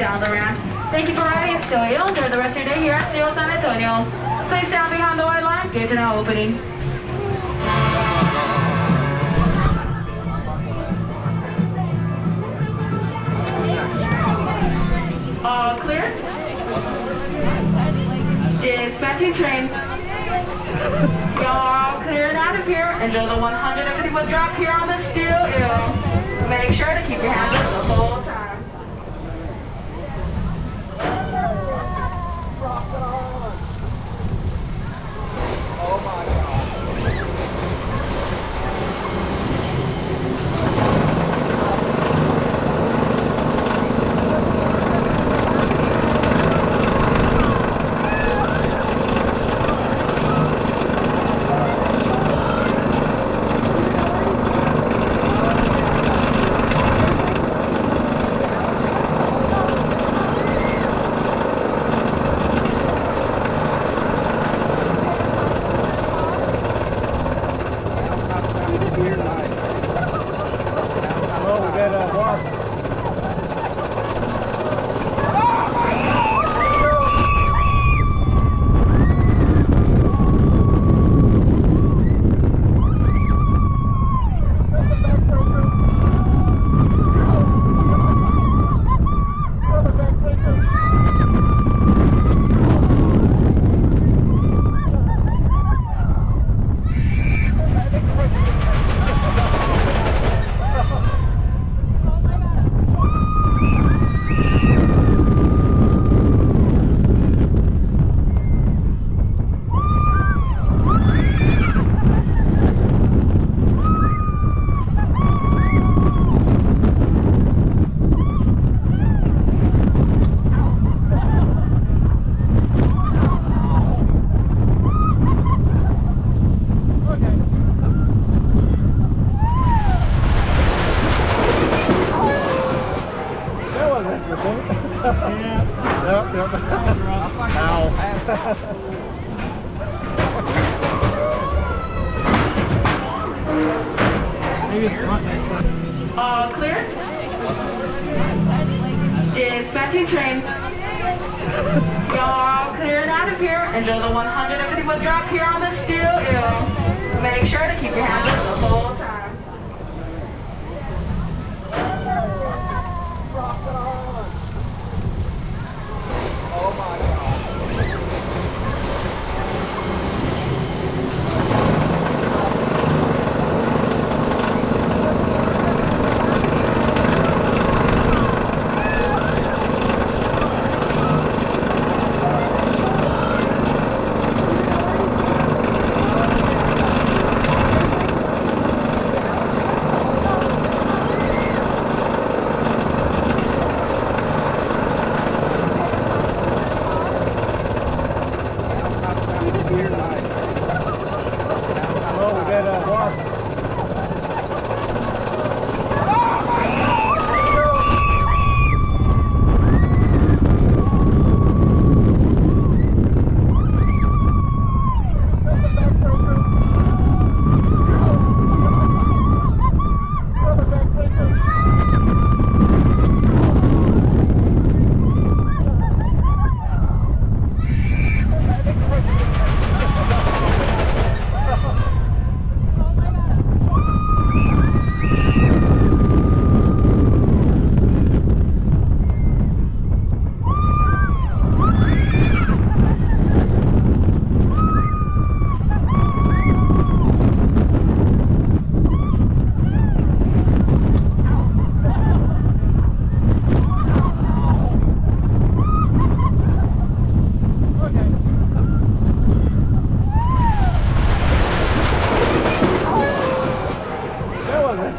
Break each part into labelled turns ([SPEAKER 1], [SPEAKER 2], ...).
[SPEAKER 1] down the ramp. Thank you for riding. You'll enjoy the rest of your day here at SeaWorld San Antonio. Please stand behind the white line. Gates to now opening. All clear. Dispatching train. Y'all are all clear and out of here. Enjoy the 150 foot drop here on the Steel Eel. Make sure to keep your hands up
[SPEAKER 2] Yep, yep. Ow.
[SPEAKER 1] All uh, clear. Dispatching train. Y'all are all clear and out of here. Enjoy the 150 foot drop here on the steel.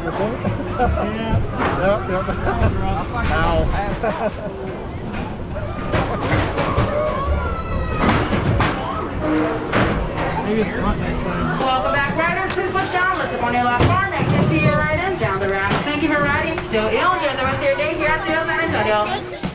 [SPEAKER 2] Yeah. Yep, yep. Ow.
[SPEAKER 1] Welcome back, riders. Please push down. Up on your left bar. Next into your right end. Down the ramp. Thank you for riding. Steel Eel. Enjoy the rest of your day here at SeaWorld San Antonio.